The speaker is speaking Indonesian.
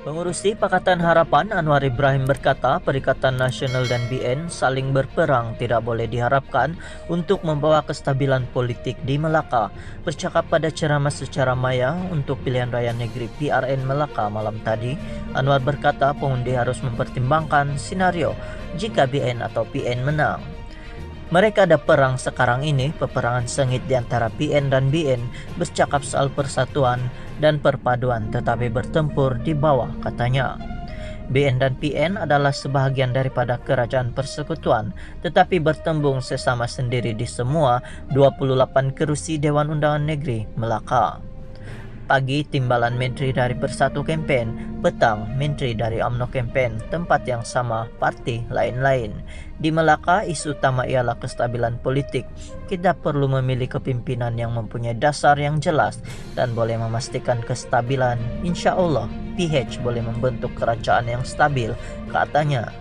Pengurusi Pakatan Harapan Anwar Ibrahim berkata Perikatan Nasional dan BN saling berperang tidak boleh diharapkan untuk membawa kestabilan politik di Melaka. Bercakap pada ceramah secara maya untuk pilihan raya negeri PRN Melaka malam tadi, Anwar berkata pengundi harus mempertimbangkan sinario jika BN atau PN menang. Mereka ada perang sekarang ini, peperangan sengit di antara PN dan BN bercakap soal persatuan dan perpaduan tetapi bertempur di bawah katanya. BN dan PN adalah sebahagian daripada kerajaan persekutuan tetapi bertembung sesama sendiri di semua 28 kerusi Dewan Undangan Negeri Melaka. Pagi timbalan menteri dari Bersatu Kempen, petang menteri dari UMNO Kempen, tempat yang sama parti lain-lain. Di Melaka, isu utama ialah kestabilan politik. Kita perlu memilih kepimpinan yang mempunyai dasar yang jelas dan boleh memastikan kestabilan. Insya Allah, PH boleh membentuk kerajaan yang stabil, katanya.